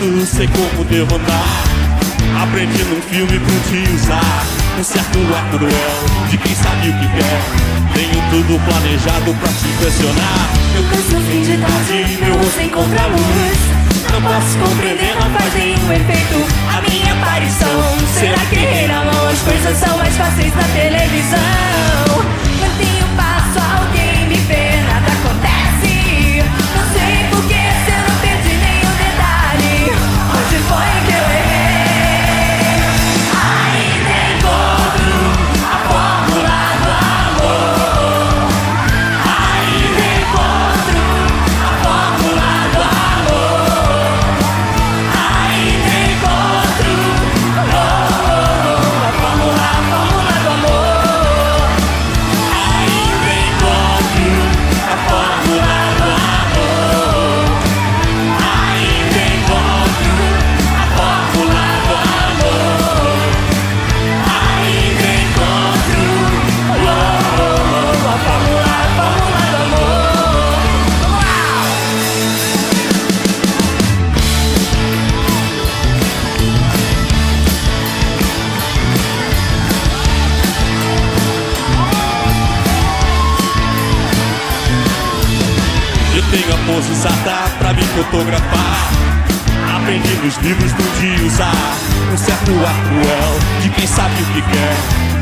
jeito, sei como devo andar. Aprendi num filme pra te usar. Um certo ar cruel de quem sabe o que quer. Tenho tudo planejado pra te impressionar. Eu canso no fim de tarde, meu rosto encontra luz. Não posso compreender, não faz nenhum efeito a minha aparição. Será que na mão? As coisas são mais fáceis na televisão. Tenho a pose exata pra me fotografar. Aprendi nos livros do de usar um certo ar cruel de quem sabe o que quer.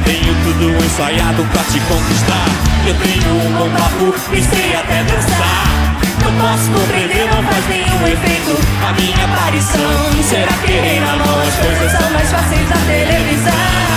Tenho tudo ensaiado pra te conquistar. Eu tenho um bom papo e sei até dançar. Não posso compreender, não faz nenhum efeito a minha aparição. Será que na mão? As coisas são mais fáceis na televisão.